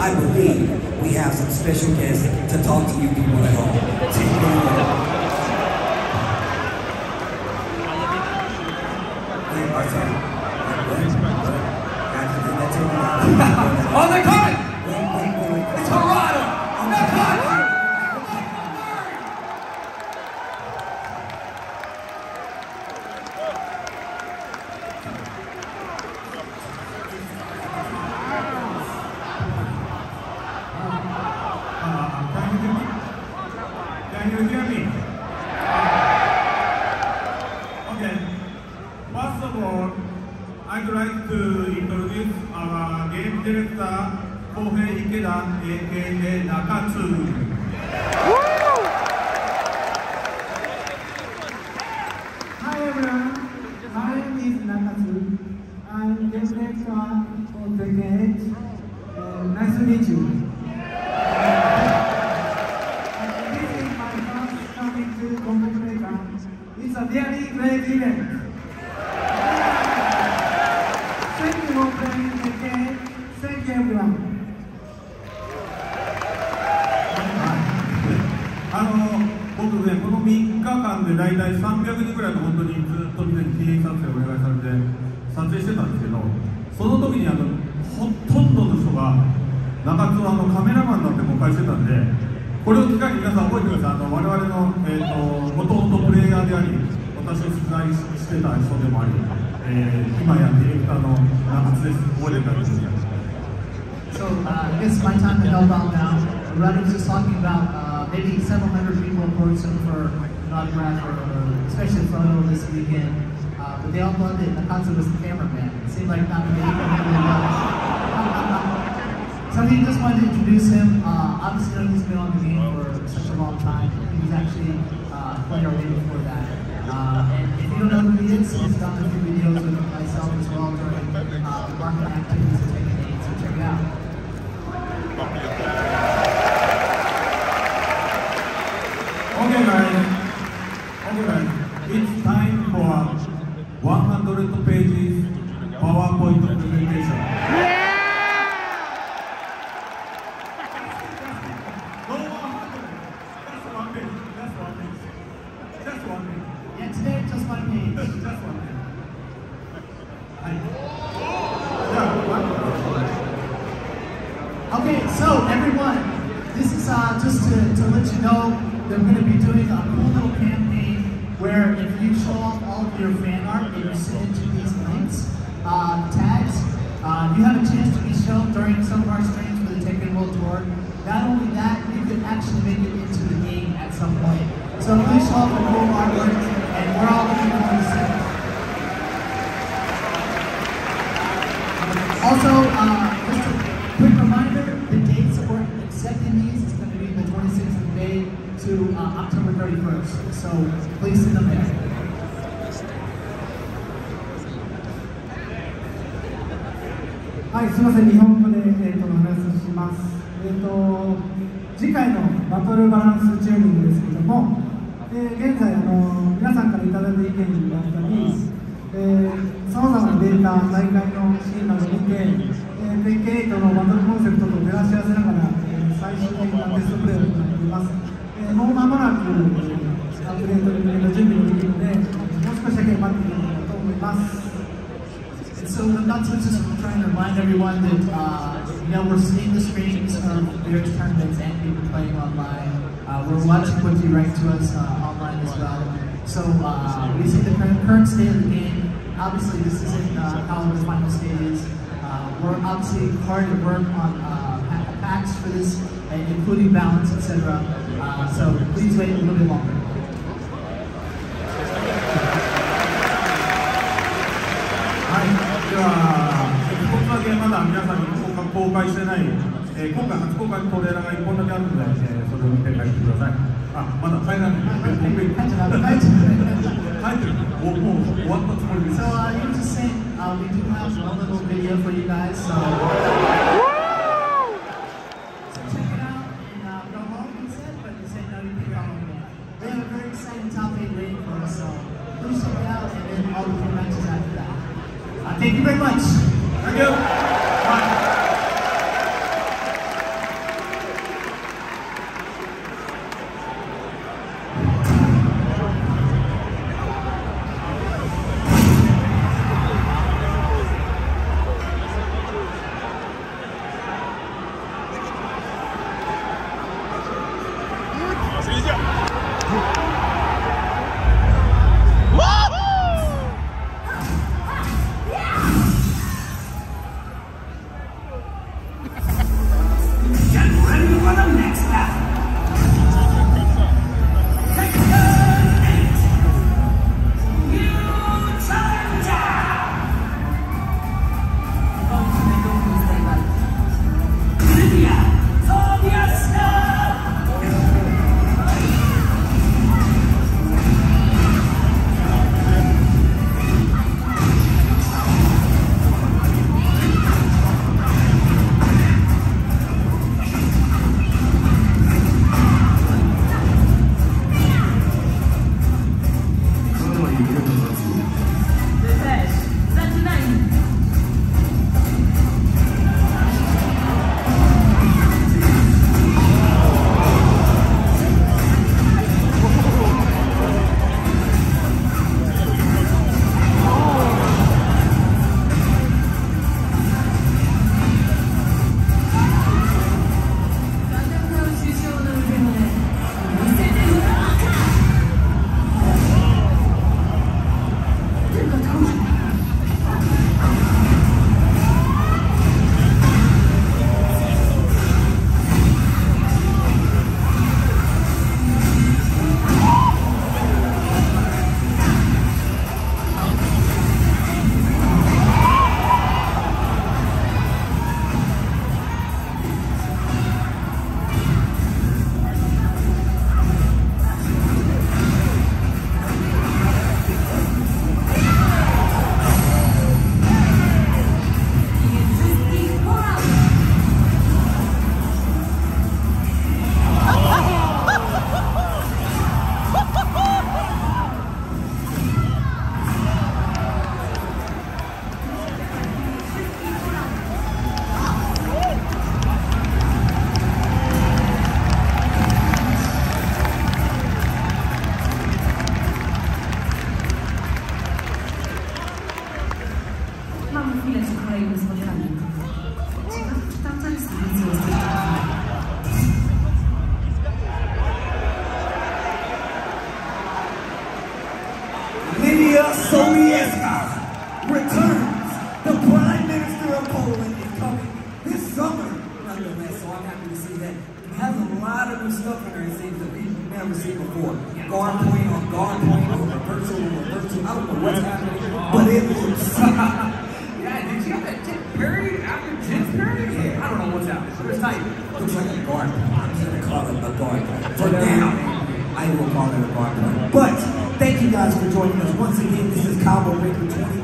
I believe we have some special guests to talk to you people at home. Wait, sorry. Oh, they're coming! Can you hear me? Ah. Okay. First of all, I'd like to introduce our game director, Kohei Ikeda, aka Nakatsu. Very great event. Thank you for playing Tekken 8. Thank you everyone. あの僕ね、この3日間で大体300人ぐらいの本当にずっとね、記念撮影をお願いされて撮影してたんですけど、その時にあのほとんどの人が中津はあのカメラマンだって誤解してたんで、これを機会に皆さん覚えてください、あの我々 justifies still time for the money. Ima So uh, yes, my time is held out now. Radu was talking about uh, maybe several hundred people approached him for an autograph or, or especially of this weekend. Uh, but they all loved it. Nakatsu was the cameraman. It seemed like not many people really So he just wanted to introduce him. Uh, obviously, he's been on the game for such a long time. He was actually uh, a player done a few videos with myself as well during uh, activities at Tekken 8, so check it out. Okay, guys. Okay, guys. It's time for 100 pages PowerPoint presentation. No 100. Just one page. Just one page. Just one page. Yeah, my. Just one. Okay, so everyone, this is uh, just to, to let you know that we're going to be doing a cool little campaign where if you show off all of your fan art and you send it to these links, uh, tags, uh, you have a chance to be shown during some of our streams for the Tekken World Tour. Not only that, you can actually make it into the game at some point. So please show off the cool artwork. Also, uh, just a quick reminder, the dates that we're accepting these is going to be the 26th of May to uh, October 31st. So please send them there. はい、すみません、日本語で、えー、とお話しします。えー、と次回のバトルバランスチューニングですけども、えー現在あの、皆さんからいただいた意見だったり、さまざまなデータ、大会のシーンなどを見て、えー、テッケ8のバトルコンセプトと照らし合わせながら、えー最終的なテストプレイを行っています。えーもう間もなく、えーアップデートに向けた準備ができるので、もう少しだけ待っていただければと思います。So to just trying to remind everyone that uh, you know we're seeing the streams of various tournaments and people playing online. Uh, we're watching what you write to us uh, online as well. So uh, we see the current, current state of the game. Obviously, this isn't uh, how the final state is. Uh, we're obviously hard at work on uh, packs for this, including balance, etc. so please wait a little bit longer. All right. けまだ皆さんに公開してない、えー今回初公開のトレーラーが1本だけあるので、えーそれを見て帰ってください。あ、まだ帰らない。帰ってる。おもう終わったつもりです。So uh, saying, uh, we do have one little video for you guys, so. Sobieska returns. The Prime Minister of Poland is coming this summer, nonetheless, so I'm happy to see that. It has a lot of new stuff in there, it seems that we've never seen before. Guard point on guard point on reversal on reversal. I don't know what's happening, but it looks. Yeah, did you have that tip parody after Jim's parody? Yeah. I don't know what's happening. It was tight. looks like a guard point. I'm gonna call it a guard point. For now, I will call it a guard point. But thank you guys for joining us once again. This is Combo Breaker 20.